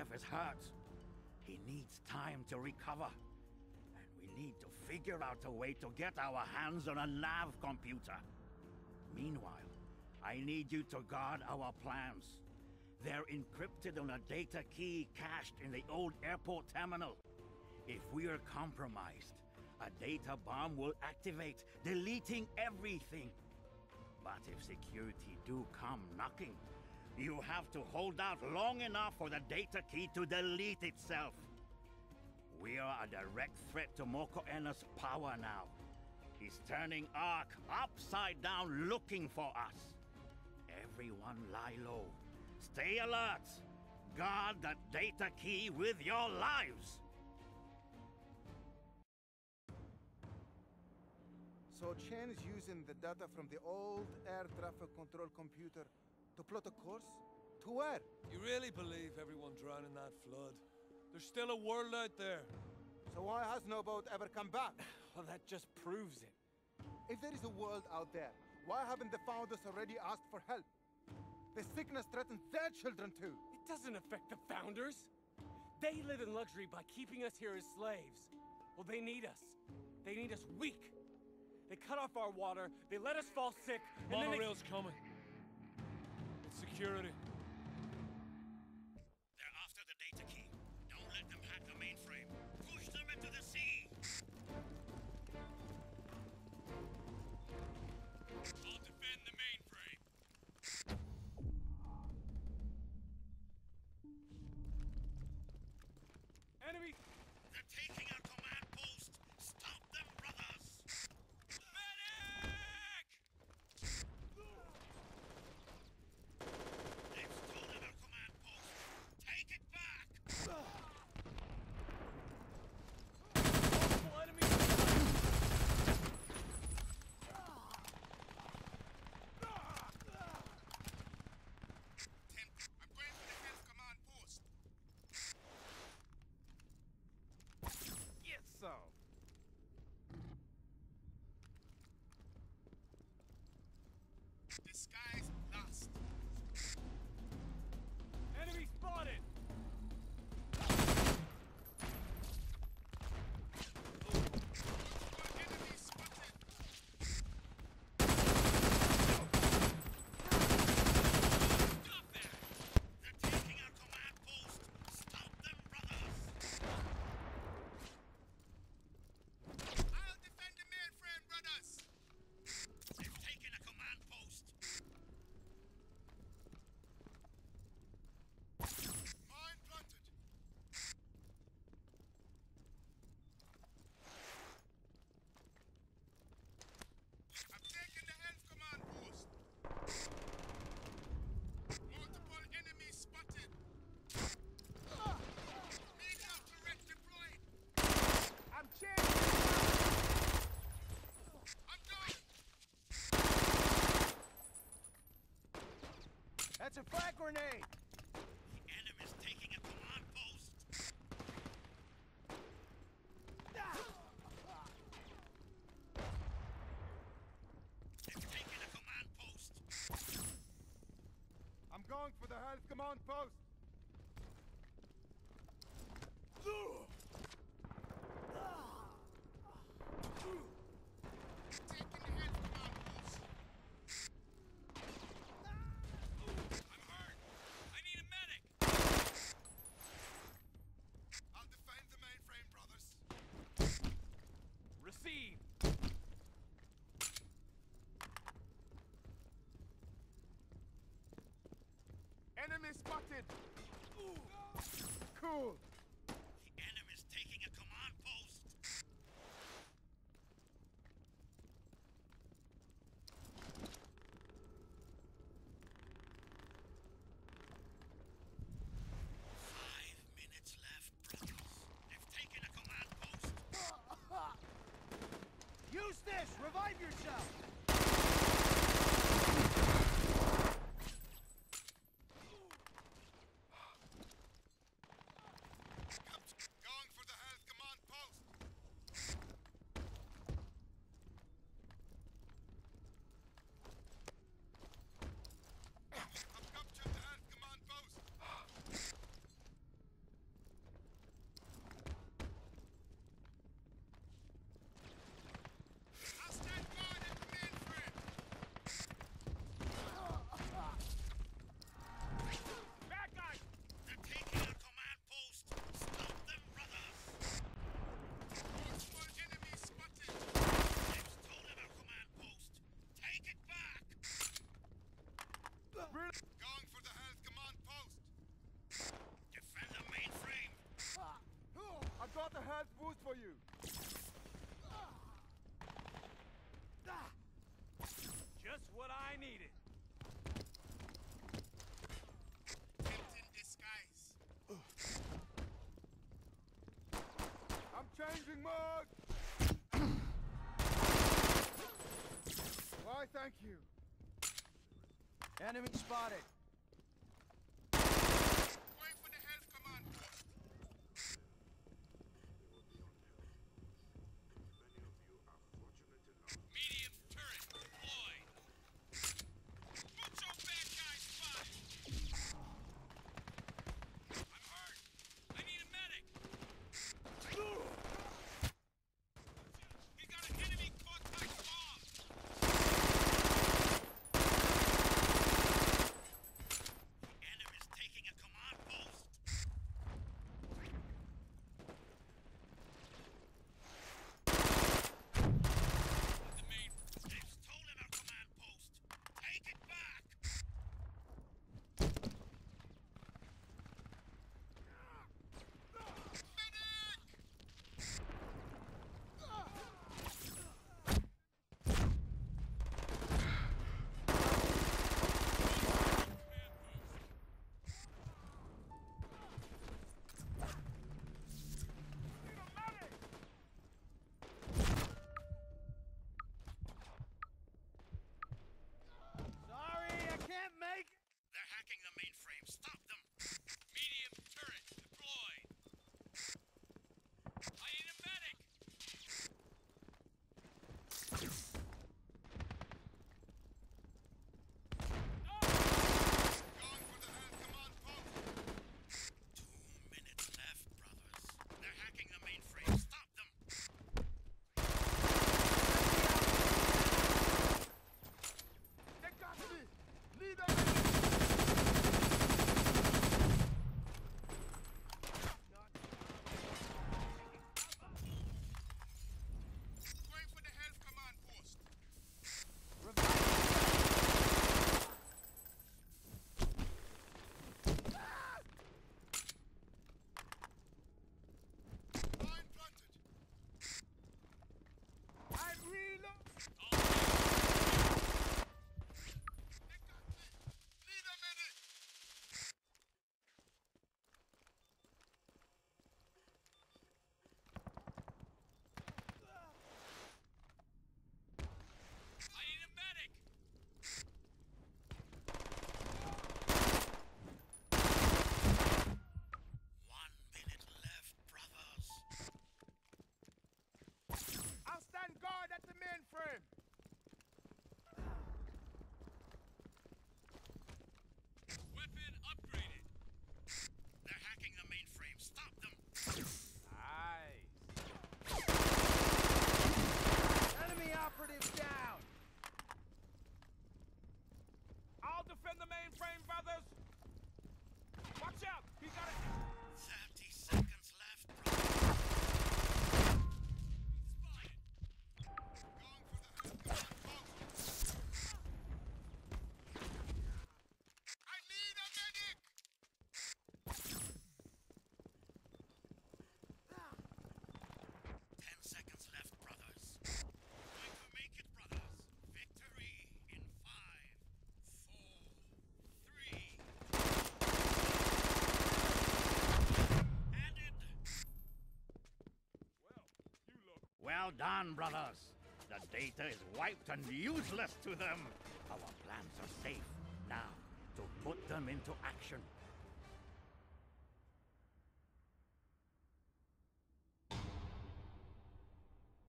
Prokofiev is hurt. He needs time to recover. And we need to figure out a way to get our hands on a nav computer. Meanwhile, I need you to guard our plans. They're encrypted on a data key cached in the old airport terminal. If we are compromised, a data bomb will activate, deleting everything. But if security do come knocking, you have to hold out long enough for the data key to delete itself. We are a direct threat to Moko Ena's power now. He's turning Ark upside down looking for us. Everyone lie low. Stay alert. Guard that data key with your lives. So Chen is using the data from the old air traffic control computer to plot a course? To where? You really believe everyone drowned in that flood? There's still a world out there. So why has no boat ever come back? Well, that just proves it. If there is a world out there, why haven't the founders already asked for help? The sickness threatens their children too. It doesn't affect the Founders. They live in luxury by keeping us here as slaves. Well, they need us. They need us weak. They cut off our water, they let us fall sick, and then they... Monorail's coming. Security. Disguise lost. Enemy spotted! Multiple enemies spotted. Stop there. They're taking our command post. Stop them, brothers. I'll defend the mainframe, brothers. They've taken a command post. Mine planted. I've taken the health command post. Multiple enemies spotted. Medium turret deployed. I'm Chen! I'm done. That's a frag grenade! The enemy's taking a command post. They've taken a command post. I'm going for the health command post! Taking the health command post. I'm hurt. I need a medic. I'll defend the mainframe, brothers. Receive! Enemy spotted! Cool! The enemy's taking a command post. Five minutes left, brothers. They've taken a command post. Use this! Revive yourself! brought a health boost for you. Just what I needed. Tempting disguise. I'm changing mode. Why, thank you. Enemy spotted. the mainframe, brothers! Watch out! He's got it! Well done, brothers. The data is wiped and useless to them. Our plans are safe. Now, to put them into action.